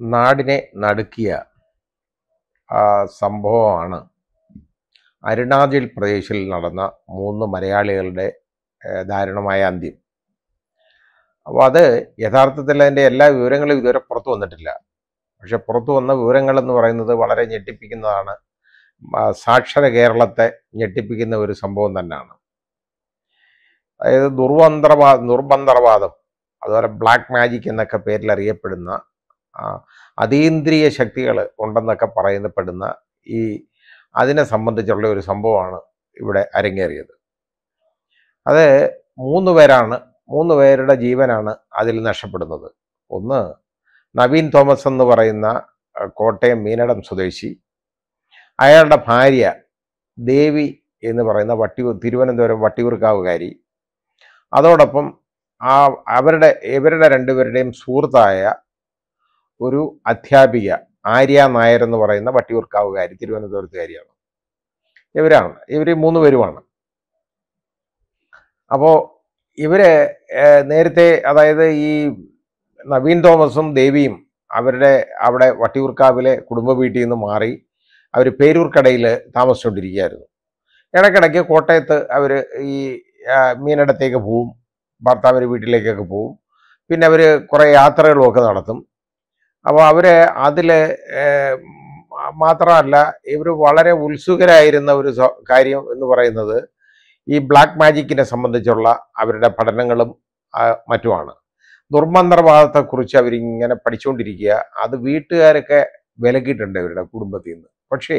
നാടിനെ നടുക്കിയ സംഭവമാണ്. അരുണാചൽ പ്രദേശിൽ നടന്ന മൂന്ന് മലയാളികളുടെ ദാരുണമായ അന്ത്യം. അപ്പോൾ അത് യഥാർത്ഥത്തിൽ അതിന്റെ എല്ലാ വിവരങ്ങളും ഇതുവരെ പുറത്തു വന്നിട്ടില്ല. പക്ഷെ പുറത്തു വന്ന വിവരങ്ങളെന്ന് പറയുന്നത് വളരെ ഞെട്ടിപ്പിക്കുന്നതാണ്. സാക്ഷര കേരളത്തെ ഞെട്ടിപ്പിക്കുന്ന ഒരു സംഭവം തന്നെയാണ്. അതായത് ദുർവന്ത്രവാ ദുർബന്തർവാദം അതുപോലെ ബ്ലാക്ക് മാജിക് എന്നൊക്കെ പേരിൽ അറിയപ്പെടുന്ന അതീന്ദ്രിയ ശക്തികൾ ഉണ്ടെന്നൊക്കെ പറയുന്നപ്പെടുന്ന ഈ അതിനെ സംബന്ധിച്ചുള്ള ഒരു സംഭവമാണ് ഇവിടെ അരങ്ങേറിയത്. അത് മൂന്ന് പേരാണ് മൂന്ന് പേരുടെ ജീവനാണ് അതിൽ നഷ്ടപ്പെടുന്നത്. ഒന്ന് നവീൻ തോമസ് എന്ന് പറയുന്ന കോട്ടയം മീനടം സ്വദേശി. അയാളുടെ ഭാര്യ ദേവി എന്ന് പറയുന്ന വട്ടിയൂർ തിരുവനന്തപുരം വട്ടിയൂർക്കാവുകാരി. അതോടൊപ്പം ആ അവരുടെ ഇവരുടെ രണ്ടുപേരുടെയും സുഹൃത്തായ ഒരു അധ്യാപിക ആര്യ നായർ എന്ന് പറയുന്ന വട്ടിയൂർക്കാവുകാരി തിരുവനന്തപുരത്തുകാരിയാണ്. ഇവരാണ്. ഇവർ മൂന്ന് പേരുമാണ്. അപ്പോൾ ഇവർ നേരത്തെ അതായത് ഈ നവീൻ തോമസും ദേവിയും അവരുടെ അവിടെ വട്ടിയൂർക്കാവിലെ കുടുംബ വീട്ടിൽ നിന്ന് മാറി അവർ പേരൂർക്കടയിൽ താമസിച്ചുകൊണ്ടിരിക്കുകയായിരുന്നു. ഇടയ്ക്കിടയ്ക്ക് കോട്ടയത്ത് അവർ ഈ മീനടത്തേക്ക് പോവും ഭർത്താവിന്റെ വീട്ടിലേക്കൊക്കെ പോവും. പിന്നെ അവർ കുറേ യാത്രകളുമൊക്കെ നടത്തും. അപ്പോൾ അവർ അതിൽ മാത്രമല്ല ഇവർ വളരെ ഉത്സുകരായിരുന്ന ഒരു കാര്യം എന്ന് പറയുന്നത് ഈ ബ്ലാക്ക് മാജിക്കിനെ സംബന്ധിച്ചുള്ള അവരുടെ പഠനങ്ങളും മറ്റുമാണ്. ദുർമന്ത്രവാദത്തെക്കുറിച്ച് അവരിങ്ങനെ പഠിച്ചുകൊണ്ടിരിക്കുക അത് വീട്ടുകാരൊക്കെ വിലക്കിയിട്ടുണ്ട് ഇവരുടെ കുടുംബത്തിൽ നിന്ന് പക്ഷേ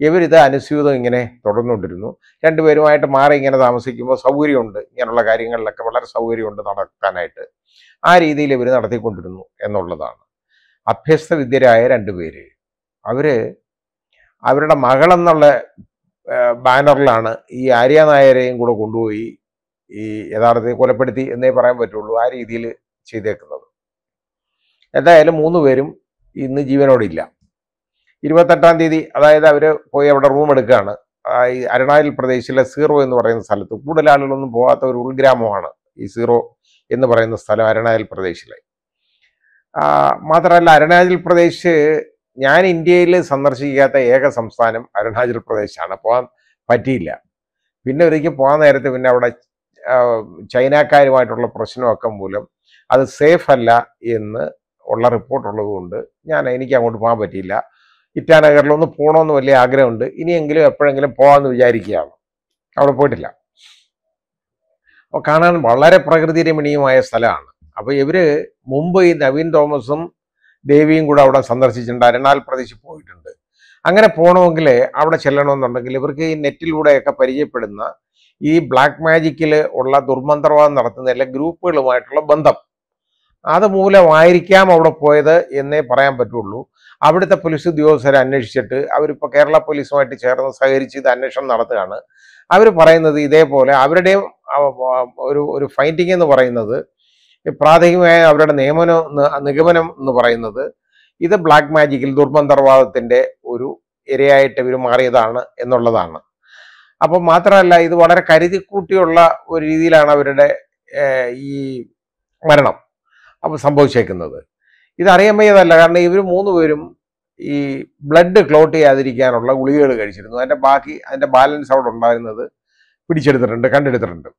ഇവരിത് അനുസ്യൂതം ഇങ്ങനെ തുടർന്നുകൊണ്ടിരുന്നു. രണ്ടുപേരുമായിട്ട് മാറി ഇങ്ങനെ താമസിക്കുമ്പോൾ സൗകര്യമുണ്ട്. ഇങ്ങനെയുള്ള കാര്യങ്ങളിലൊക്കെ വളരെ സൗകര്യമുണ്ട് നടക്കാനായിട്ട്. ആ രീതിയിൽ ഇവർ നടത്തിക്കൊണ്ടിരുന്നു എന്നുള്ളതാണ്. അഭ്യസ്ത വിദ്യരായ രണ്ടുപേര് അവർ അവരുടെ മകളെന്നുള്ള ബാനറിലാണ് ഈ ആര്യ നായരെയും കൂടെ കൊണ്ടുപോയി ഈ യഥാർത്ഥത്തിൽ കൊലപ്പെടുത്തി എന്നേ പറയാൻ പറ്റുള്ളൂ ആ രീതിയിൽ ചെയ്തേക്കുന്നത്. എന്തായാലും മൂന്ന് പേരും ഇന്ന് ജീവനോടില്ല. ഇരുപത്തെട്ടാം തീയതി അതായത് അവർ പോയി അവിടെ റൂം എടുക്കുകയാണ്. ഈ അരുണാചൽ പ്രദേശിലെ സീറോ എന്ന് പറയുന്ന സ്ഥലത്ത് കൂടുതൽ ആളുകളൊന്നും പോകാത്ത ഒരു ഉൾഗ്രാമമാണ് ഈ സീറോ എന്ന് പറയുന്ന സ്ഥലം അരുണാചൽ പ്രദേശിലെ. മാത്രമല്ല അരുണാചൽ പ്രദേശ് ഞാൻ ഇന്ത്യയിൽ സന്ദർശിക്കാത്ത ഏക സംസ്ഥാനം അരുണാചൽ പ്രദേശാണ്. പോകാൻ പറ്റിയില്ല. പിന്നെ ഒരിക്കൽ പോകാൻ നേരത്തെ പിന്നെ അവിടെ ചൈനക്കാരുമായിട്ടുള്ള പ്രശ്നമൊക്കെ മൂലം അത് സേഫ് അല്ല എന്ന് ഉള്ള റിപ്പോർട്ട് ഉള്ളതുകൊണ്ട് ഞാൻ എനിക്ക് അങ്ങോട്ട് പോകാൻ പറ്റിയില്ല. ഇറ്റാനഗറിൽ ഒന്ന് പോകണമെന്ന് വലിയ ആഗ്രഹമുണ്ട്. ഇനിയെങ്കിലും എപ്പോഴെങ്കിലും പോകാമെന്ന് വിചാരിക്കുകയാണ്. അവിടെ പോയിട്ടില്ല. അപ്പോൾ കാണാൻ വളരെ പ്രകൃതി രമണീയമായ സ്ഥലമാണ്. അപ്പോൾ ഇവർ മുമ്പ് ഈ നവീൻ തോമസും ദേവിയും കൂടെ അവിടെ സന്ദർശിച്ചിട്ടുണ്ട്. അരുണാൽ പ്രദേശിൽ പോയിട്ടുണ്ട്. അങ്ങനെ പോകണമെങ്കിൽ അവിടെ ചെല്ലണമെന്നുണ്ടെങ്കിൽ ഇവർക്ക് ഈ നെറ്റിലൂടെയൊക്കെ പരിചയപ്പെടുന്ന ഈ ബ്ലാക്ക് മാജിക്കിൽ ഉള്ള ദുർമന്ത്രവാദം നടത്തുന്ന എല്ലാ ഗ്രൂപ്പുകളുമായിട്ടുള്ള ബന്ധം. അത് മൂലമായിരിക്കാം അവിടെ പോയത് എന്നേ പറയാൻ പറ്റുള്ളൂ. അവിടുത്തെ പോലീസ് ഉദ്യോഗസ്ഥരെ അന്വേഷിച്ചിട്ട് അവരിപ്പോൾ കേരള പോലീസുമായിട്ട് ചേർന്ന് സഹകരിച്ച് ഇത് അന്വേഷണം നടത്തുകയാണ്. അവർ പറയുന്നത് ഇതേപോലെ ആ, ഒരു ഒരു ഫൈൻഡിങ് എന്ന് പറയുന്നത് പ്രാഥമികമായ അവരുടെ നിയമനം നിഗമനം എന്ന് പറയുന്നത് ഇത് ബ്ലാക്ക് മാജിക്കിൽ ദുർമന്ത്രവാദത്തിന്റെ ഒരു ഇരയായിട്ട് ഇവർ മാറിയതാണ് എന്നുള്ളതാണ്. അപ്പം മാത്രമല്ല ഇത് വളരെ കരുതിക്കൂട്ടിയുള്ള ഒരു രീതിയിലാണ് അവരുടെ ഈ മരണം അപ്പം സംഭവിച്ചേക്കുന്നത്. ഇതറിയാൻ വയ്യതല്ല കാരണം ഇവർ മൂന്ന് പേരും ഈ ബ്ലഡ് ക്ലോട്ട് ചെയ്യാതിരിക്കാനുള്ള ഗുളികകൾ കഴിച്ചിരുന്നു. അതിന്റെ ബാക്കി അതിന്റെ ബാലൻസ് അവിടെ ഉണ്ടായിരുന്നത് പിടിച്ചെടുത്തിട്ടുണ്ട് കണ്ടെടുത്തിട്ടുണ്ട്.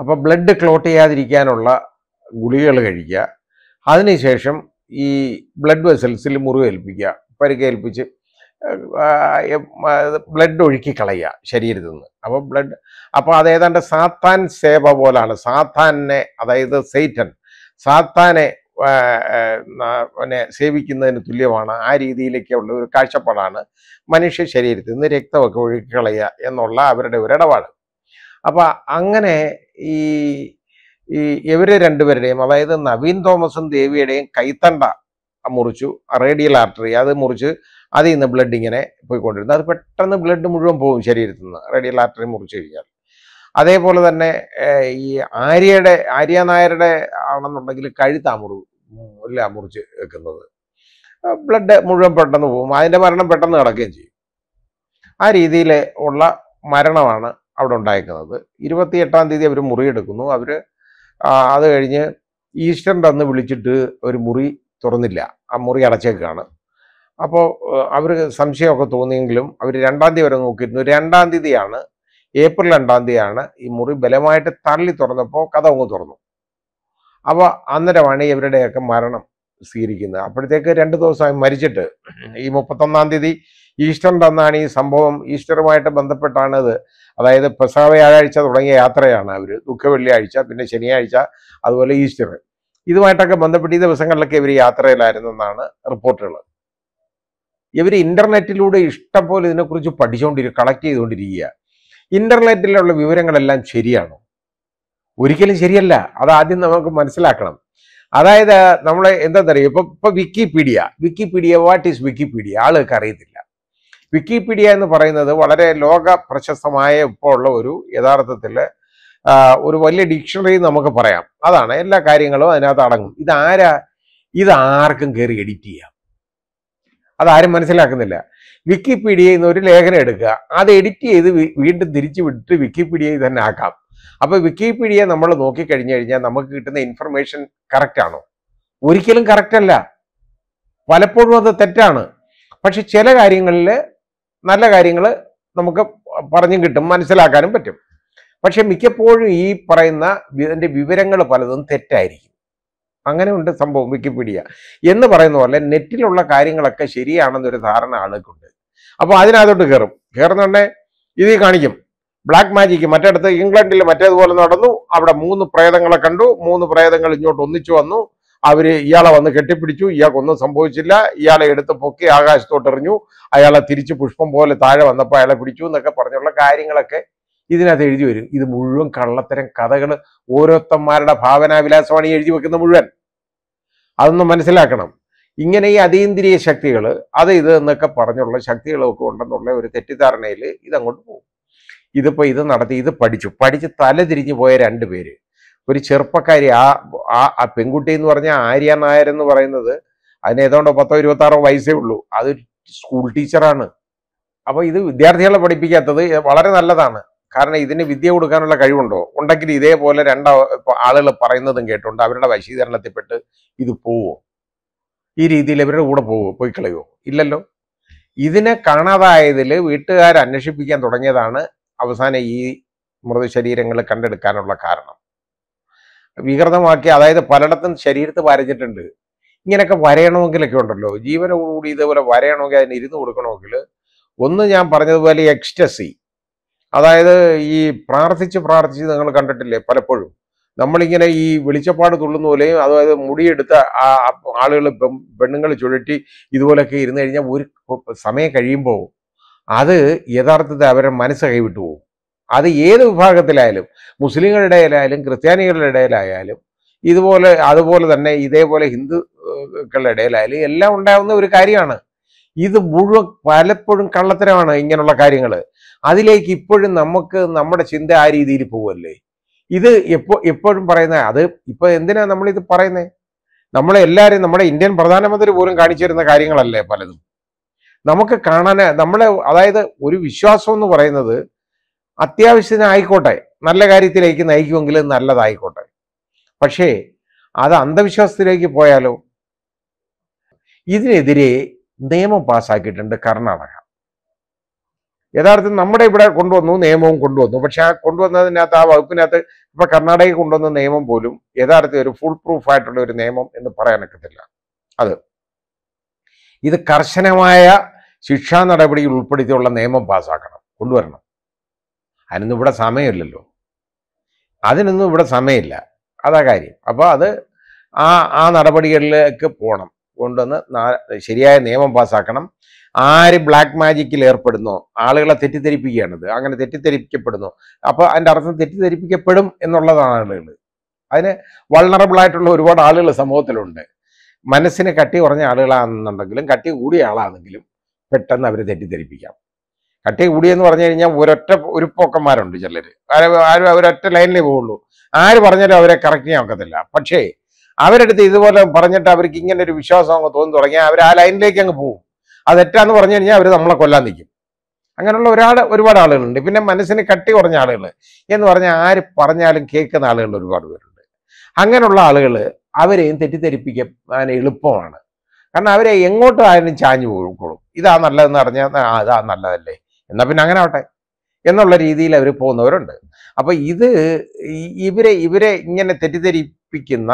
അപ്പൊ ബ്ലഡ് ക്ലോട്ട് ചെയ്യാതിരിക്കാനുള്ള ഗുളികകൾ കഴിക്കുക. അതിനുശേഷം ഈ ബ്ലഡ് വെസൽസിൽ മുറിവേൽപ്പിക്കുക. പരിക്കേൽപ്പിച്ച് ബ്ലഡ് ഒഴുക്കി കളയുക ശരീരത്തിൽ നിന്ന്. അപ്പോൾ ബ്ലഡ് അപ്പോൾ അതേതാണ്ട് സാത്താൻ സേവ പോലാണ്. സാത്താനെ അതായത് സെയ്റ്റൻ സാത്താനെ പിന്നെ സേവിക്കുന്നതിന് തുല്യമാണ്. ആ രീതിയിലേക്കുള്ള ഒരു കാഴ്ചപ്പാടാണ് മനുഷ്യ ശരീരത്തിൽ നിന്ന് രക്തമൊക്കെ ഒഴുക്കി കളയുക എന്നുള്ള അവരുടെ ഒരു ഇടപാട് അപ്പൊ അങ്ങനെ ഈ ഈ ഇവരെ രണ്ടുപേരുടെയും അതായത് നവീൻ തോമസും ദേവിയുടെയും കൈത്തണ്ട മുറിച്ചു റേഡിയൽ ആർട്ടറി അത് മുറിച്ച് അതിൽ നിന്ന് ബ്ലഡ് ഇങ്ങനെ പോയിക്കൊണ്ടിരുന്നു. അത് പെട്ടെന്ന് ബ്ലഡ് മുഴുവൻ പോകും ശരീരത്തിൽ നിന്ന് റേഡിയൽ ആർട്ടറി മുറിച്ചു കഴിഞ്ഞാൽ. അതേപോലെ തന്നെ ഈ ആര്യയുടെ ആര്യ നായരുടെ ആണെന്നുണ്ടെങ്കിൽ കഴുത്താ മുറി അല്ല മുറിച്ച് വെക്കുന്നത്. ബ്ലഡ് മുഴുവൻ പെട്ടെന്ന് പോകും അതിന്റെ മരണം പെട്ടെന്ന് കിടക്കുകയും ചെയ്യും. ആ രീതിയിൽ ഉള്ള മരണമാണ് അവിടെ ഉണ്ടായിരിക്കുന്നത്. ഇരുപത്തിയെട്ടാം തീയതി അവർ മുറിയെടുക്കുന്നു. അവർ അത് കഴിഞ്ഞ് ഈസ്റ്ററിന്റെ അന്ന് വിളിച്ചിട്ട് ഒരു മുറി തുറന്നില്ല. ആ മുറി അടച്ചേക്കാണ്. അപ്പോൾ അവർ സംശയമൊക്കെ തോന്നിയെങ്കിലും അവർ രണ്ടാം തീയതി വരെ നോക്കിയിരുന്നു. രണ്ടാം തീയതിയാണ് ഏപ്രിൽ രണ്ടാം തീയതിയാണ് ഈ മുറി ബലമായിട്ട് തള്ളി തുറന്നപ്പോൾ കഥ അങ്ങ് തുറന്നു. അപ്പോൾ അന്നേരമാണ് ഇവരുടെയൊക്കെ മരണം. സ്വീകരിക്കുന്നത്. അപ്പോഴത്തേക്ക് രണ്ട് ദിവസമായി മരിച്ചിട്ട്. ഈ മുപ്പത്തൊന്നാം തീയതി ഈസ്റ്ററിന്റെ അന്നാണ് ഈ സംഭവം. ഈസ്റ്ററുമായിട്ട് ബന്ധപ്പെട്ടാണത് അതായത് പെസഹ വ്യാഴാഴ്ച തുടങ്ങിയ യാത്രയാണ് അവർ ദുഃഖ വെള്ളിയാഴ്ച പിന്നെ ശനിയാഴ്ച അതുപോലെ ഈസ്റ്റർ ഇതുമായിട്ടൊക്കെ ബന്ധപ്പെട്ട് ഈ ദിവസങ്ങളിലൊക്കെ ഇവർ യാത്രയിലായിരുന്നെന്നാണ് റിപ്പോർട്ടുകൾ ഇവർ ഇന്റർനെറ്റിലൂടെ ഇഷ്ടം പോലെ ഇതിനെക്കുറിച്ച് പഠിച്ചുകൊണ്ടിരിക്കുക കളക്ട് ചെയ്തുകൊണ്ടിരിക്കുക ഇന്റർനെറ്റിലുള്ള വിവരങ്ങളെല്ലാം ശരിയാണോ? ഒരിക്കലും ശരിയല്ല. അത് ആദ്യം നമുക്ക് മനസ്സിലാക്കണം. അതായത് നമ്മൾ എന്താ പറയുക ഇപ്പൊ ഇപ്പൊ Wikipedia. Wikipedia what is Wikipedia? ആളുകൾക്ക് അറിയത്തില്ല. വിക്കിപീഡിയ എന്ന് പറയുന്നത് വളരെ ലോക പ്രശസ്തമായ ഇപ്പോൾ ഉള്ള ഒരു യഥാർത്ഥത്തിൽ ഒരു വലിയ ഡിക്ഷണറി നമുക്ക് പറയാം. അതാണ് എല്ലാ കാര്യങ്ങളും അതിനകത്ത് അടങ്ങും. ഇതാരാ? ഇതാർക്കും കയറി എഡിറ്റ് ചെയ്യാം. അതാരും മനസ്സിലാക്കുന്നില്ല. വിക്കിപീഡിയയിൽ നിന്ന് ഒരു ലേഖനം എടുക്കുക. അത് എഡിറ്റ് ചെയ്ത് വീണ്ടും തിരിച്ചു വിട്ടിട്ട് വിക്കിപീഡിയയിൽ തന്നെ ആക്കാം. അപ്പൊ വിക്കിപീഡിയ നമ്മൾ നോക്കിക്കഴിഞ്ഞു കഴിഞ്ഞാൽ നമുക്ക് കിട്ടുന്ന ഇൻഫർമേഷൻ കറക്റ്റ് ആണോ? ഒരിക്കലും കറക്റ്റ് അല്ല. പലപ്പോഴും അത് തെറ്റാണ്. പക്ഷെ ചില കാര്യങ്ങളിൽ നല്ല കാര്യങ്ങൾ നമുക്ക് പറഞ്ഞും കിട്ടും മനസ്സിലാക്കാനും പറ്റും. പക്ഷെ മിക്കപ്പോഴും ഈ പറയുന്ന ഇതിന്റെ വിവരങ്ങൾ പലതും തെറ്റായിരിക്കും. അങ്ങനെ ഉണ്ട് സംഭവം വിക്കിപീഡിയ എന്ന് പറയുന്ന പോലെ നെറ്റിലുള്ള കാര്യങ്ങളൊക്കെ ശരിയാണെന്നൊരു ധാരണ ആളുകൾക്കുണ്ട്. അപ്പോൾ അതിനകത്തോട്ട് കയറും. കയറുന്നുണ്ടെ ഇത് കാണിക്കും. ബ്ലാക്ക് മാജിക്ക് മറ്റിടത്ത് ഇംഗ്ലണ്ടിൽ മറ്റേതുപോലെ നടന്നു. അവിടെ മൂന്ന് പ്രേതങ്ങളെ കണ്ടു. മൂന്ന് പ്രേതങ്ങൾ ഇങ്ങോട്ട് ഒന്നിച്ചു വന്നു. അവർ ഇയാളെ വന്ന് കെട്ടിപ്പിടിച്ചു. ഇയാൾക്കൊന്നും സംഭവിച്ചില്ല. ഇയാളെ എടുത്ത് പൊക്കി ആകാശത്തോട്ട് എറിഞ്ഞു അയാളെ തിരിച്ച് പുഷ്പം പോലെ താഴെ വന്നപ്പോൾ അയാളെ പിടിച്ചു എന്നൊക്കെ പറഞ്ഞുള്ള കാര്യങ്ങളൊക്കെ ഇതിനകത്ത് എഴുതി വരും. ഇത് മുഴുവൻ കള്ളത്തരം കഥകൾ ഓരോരുത്തന്മാരുടെ ഭാവനാവിലാസമാണ് എഴുതി വെക്കുന്ന മുഴുവൻ. അതൊന്നും മനസ്സിലാക്കണം. ഇങ്ങനെ ഈ അതീന്ദ്രിയ ശക്തികൾ അത് ഇത് എന്നൊക്കെ പറഞ്ഞുള്ള ശക്തികളൊക്കെ ഉണ്ടെന്നുള്ള ഒരു തെറ്റിദ്ധാരണയിൽ ഇതങ്ങോട്ട് പോകും. ഇതിപ്പോ ഇത് നടത്തി ഇത് പഠിച്ചു. പഠിച്ച് തല തിരിഞ്ഞു പോയ രണ്ട് പേര്. ഒരു ചെറുപ്പക്കാരി ആ ആ- ആ പെൺകുട്ടി എന്ന് പറഞ്ഞാൽ ആര്യ നായർ എന്ന് പറയുന്നത് അതിന് ഏതാണ്ടോ പത്തോ ഇരുപത്താറോ വയസ്സേ ഉള്ളൂ. അത് സ്കൂൾ ടീച്ചറാണ്. അപ്പോൾ ഇത് വിദ്യാർത്ഥികളെ പഠിപ്പിക്കാത്തത് വളരെ നല്ലതാണ്. കാരണം ഇതിന് വിദ്യ കൊടുക്കാനുള്ള കഴിവുണ്ടോ? ഉണ്ടെങ്കിൽ ഇതേപോലെ രണ്ട് ആളുകൾ പറയുന്നതും കേട്ടുണ്ട് അവരുടെ വശീകരണത്തിൽപ്പെട്ട് ഇത് പോവോ? ഈ രീതിയിൽ ഇവരുടെ കൂടെ പോവോ? പോയി കളയുമോ ഇല്ലല്ലോ. ഇതിനെ കാണാതായതിൽ വീട്ടുകാർ അന്വേഷിപ്പിക്കാൻ തുടങ്ങിയതാണ് അവസാനം ഈ മൃതശരീരങ്ങൾ കണ്ടെടുക്കാനുള്ള കാരണം. വികൃതമാക്കി അതായത് പലയിടത്തും ശരീരത്ത് വരഞ്ഞിട്ടുണ്ട്. ഇങ്ങനെയൊക്കെ വരയണമെങ്കിലൊക്കെ ഉണ്ടല്ലോ. ജീവനോടുകൂടി ഇതേപോലെ വരയണമെങ്കിൽ അതിന് ഇരുന്ന് കൊടുക്കണമെങ്കിൽ ഒന്ന് ഞാൻ പറഞ്ഞതുപോലെ എക്സ്റ്റസി അതായത് ഈ പ്രാർത്ഥിച്ച് പ്രാർത്ഥിച്ച് നിങ്ങൾ കണ്ടിട്ടില്ലേ പലപ്പോഴും? നമ്മളിങ്ങനെ ഈ വെളിച്ചപ്പാട് തുള്ളുന്ന പോലെയും അതായത് മുടിയെടുത്ത ആളുകൾ പെണ്ണുങ്ങൾ ചുഴറ്റി ഇതുപോലെയൊക്കെ ഇരുന്ന് കഴിഞ്ഞാൽ ഒരു സമയം കഴിയുമ്പോൾ അത് യഥാർത്ഥത്തിൽ അവരുടെ മനസ്സ് കൈവിട്ടു പോകും. അത് ഏത് വിഭാഗത്തിലായാലും മുസ്ലിങ്ങളുടെ ഇടയിലായാലും ക്രിസ്ത്യാനികളുടെ ഇടയിലായാലും ഇതുപോലെ അതുപോലെ തന്നെ ഇതേപോലെ ഹിന്ദുക്കളുടെ ഇടയിലായാലും എല്ലാം ഉണ്ടാകുന്ന ഒരു കാര്യമാണ്. ഇത് മുഴുവൻ പലപ്പോഴും കള്ളത്തരമാണ് ഇങ്ങനെയുള്ള കാര്യങ്ങൾ. അതിലേക്ക് ഇപ്പോഴും നമുക്ക് നമ്മുടെ ചിന്ത ആ രീതിയിൽ പോവല്ലേ? ഇത് എപ്പോ എപ്പോഴും പറയുന്ന അത് ഇപ്പൊ എന്തിനാ നമ്മളിത് പറയുന്നത് നമ്മളെല്ലാവരും നമ്മുടെ ഇന്ത്യൻ പ്രധാനമന്ത്രി പോലും കാണിച്ചു തരുന്ന കാര്യങ്ങളല്ലേ പലതും. നമുക്ക് കാണാൻ നമ്മളെ അതായത് ഒരു വിശ്വാസം എന്ന് പറയുന്നത് അത്യാവശ്യത്തിന് ആയിക്കോട്ടെ നല്ല കാര്യത്തിലേക്ക് നയിക്കുമെങ്കിൽ നല്ലതായിക്കോട്ടെ. പക്ഷേ അത് അന്ധവിശ്വാസത്തിലേക്ക് പോയാലോ? ഇതിനെതിരെ നിയമം പാസ്സാക്കിയിട്ടുണ്ട് കർണാടക. യഥാർത്ഥത്തിൽ നമ്മുടെ ഇവിടെ കൊണ്ടുവന്നു നിയമവും കൊണ്ടുവന്നു. പക്ഷെ ആ കൊണ്ടുവന്നതിനകത്ത് ആ വകുപ്പിനകത്ത് ഇപ്പൊ കർണാടകയിൽ കൊണ്ടുവന്ന നിയമം പോലും യഥാർത്ഥത്തിൽ ഒരു ഫുൾ പ്രൂഫ് ആയിട്ടുള്ള ഒരു നിയമം എന്ന് പറയാനൊക്കത്തില്ല. അത് ഇത് കർശനമായ ശിക്ഷാ നടപടി ഉൾപ്പെടുത്തിയുള്ള നിയമം പാസ്സാക്കണം കൊണ്ടുവരണം. അതിനൊന്നും ഇവിടെ സമയമില്ലല്ലോ. അതിനൊന്നും ഇവിടെ സമയമില്ല. അതാ കാര്യം. അപ്പോൾ അത് ആ ആ നടപടികളിലേക്ക് പോകണം. കൊണ്ടുവന്ന് ശരിയായ നിയമം പാസ്സാക്കണം ആര് ബ്ലാക്ക് മാജിക്കിൽ ഏർപ്പെടുന്നു? ആളുകളെ തെറ്റിദ്ധരിപ്പിക്കുകയാണിത്. അങ്ങനെ തെറ്റിദ്ധരിപ്പിക്കപ്പെടുന്നു അപ്പോൾ അതിന്റെ അർത്ഥം തെറ്റിദ്ധരിപ്പിക്കപ്പെടും എന്നുള്ളതാണ് ആളുകൾ അതിന് വൾണറബിൾ ആയിട്ടുള്ള ഒരുപാട് ആളുകൾ സമൂഹത്തിലുണ്ട്. മനസ്സിന് കട്ടി കുറഞ്ഞ ആളുകളാണെന്നുണ്ടെങ്കിലും കട്ടി കൂടിയ ആളാണെങ്കിലും പെട്ടെന്ന് അവരെ തെറ്റിദ്ധരിപ്പിക്കാം. കട്ടി കൂടിയെന്ന് പറഞ്ഞു കഴിഞ്ഞാൽ ഒരൊറ്റ ഉരുപ്പൊക്കന്മാരുണ്ട് പോക്കന്മാരുണ്ട് ചിലർ ആരും അവരൊറ്റ ലൈനിലേ പോവുള്ളൂ. ആര് പറഞ്ഞാലും അവരെ കറക്റ്റ് ചെയ്യാൻ ഒക്കത്തില്ല. പക്ഷേ അവരെടുത്ത് ഇതുപോലെ പറഞ്ഞിട്ട് അവർക്ക് ഇങ്ങനെ ഒരു വിശ്വാസം അങ്ങ് തോന്നി തുടങ്ങിയാൽ അവർ ആ ലൈനിലേക്ക് അങ്ങ് പോകും അത് തെറ്റാന്ന് പറഞ്ഞു കഴിഞ്ഞാൽ അവർ നമ്മളെ കൊല്ലാൻ നിൽക്കും. അങ്ങനെയുള്ള ഒരാൾ ഒരുപാട് ആളുകളുണ്ട്. പിന്നെ മനസ്സിന് കട്ടി കുറഞ്ഞ ആളുകൾ എന്ന് പറഞ്ഞാൽ ആര് പറഞ്ഞാലും കേൾക്കുന്ന ആളുകൾ ഒരുപാട് പേരുണ്ട്. അങ്ങനെയുള്ള ആളുകൾ അവരെയും തെറ്റിദ്ധരിപ്പിക്കാൻ എളുപ്പമാണ്. കാരണം അവരെ എങ്ങോട്ടായാലും ചാഞ്ഞു പോയിക്കോളും. ഇതാ നല്ലതെന്ന് പറഞ്ഞാൽ ഇതാ നല്ലതല്ലേ? എന്നാൽ പിന്നെ അങ്ങനെ ആവട്ടെ. എന്നുള്ള രീതിയിൽ അവർ പോകുന്നവരുണ്ട്. അപ്പോൾ ഇത് ഇവരെ ഇവരെ ഇങ്ങനെ തെറ്റിദ്ധരിപ്പിക്കുന്ന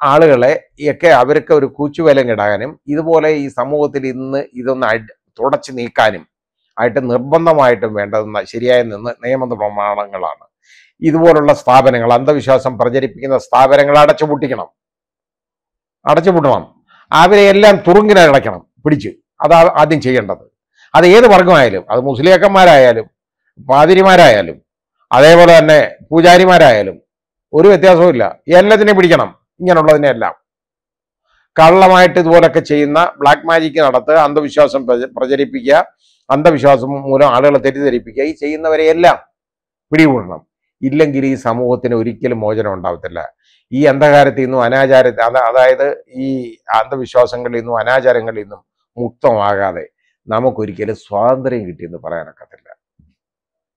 ആളുകളെ ഒക്കെ അവർക്ക് ഒരു കൂച്ചുവേലം കിടാനും ഇതുപോലെ ഈ സമൂഹത്തിൽ ഇന്ന് ഇതൊന്ന് തുടച്ചു നീക്കാനും ആയിട്ട് നിർബന്ധമായിട്ടും വേണ്ടതെന്ന ശരിയായ നിന്ന് നിയമ പ്രമാണങ്ങളാണ് ഇതുപോലുള്ള സ്ഥാപനങ്ങൾ അന്ധവിശ്വാസം പ്രചരിപ്പിക്കുന്ന സ്ഥാപനങ്ങൾ അടച്ചുപൂട്ടിക്കണം. അടച്ചുപൂട്ടണം. അവരെ എല്ലാം തുറുങ്കിനെ അടയ്ക്കണം. പിടിച്ച്. അതാ ആദ്യം ചെയ്യേണ്ടത്. അത് ഏത് വർഗമായാലും അത് മുസ്ലിയാക്കന്മാരായാലും പാതിരിമാരായാലും അതേപോലെ തന്നെ പൂജാരിമാരായാലും ഒരു വ്യത്യാസവും ഇല്ല. എല്ലാത്തിനെയും പിടിക്കണം. ഇങ്ങനെയുള്ളതിനെല്ലാം കള്ളമായിട്ട് ഇതുപോലൊക്കെ ചെയ്യുന്ന ബ്ലാക്ക് മാജിക് നടത്തുക അന്ധവിശ്വാസം പ്രച- പ്രചരിപ്പിക്കുക അന്ധവിശ്വാസം മൂലം ആളുകളെ തെറ്റിദ്ധരിപ്പിക്കുക ഈ ചെയ്യുന്നവരെയെല്ലാം പിടികൂടണം. ഇല്ലെങ്കിൽ ഈ സമൂഹത്തിന് ഒരിക്കലും മോചനം ഉണ്ടാവത്തില്ല. ഈ അന്ധകാരത്തിൽ നിന്നും അനാചാര അത- അതായത് ഈ അന്ധവിശ്വാസങ്ങളിൽ നിന്നും അനാചാരങ്ങളിൽ നിന്നും മുക്തമാകാതെ നമുക്കൊരിക്കലും സ്വാതന്ത്ര്യം കിട്ടിയെന്ന് പറയാനൊക്കത്തില്ല.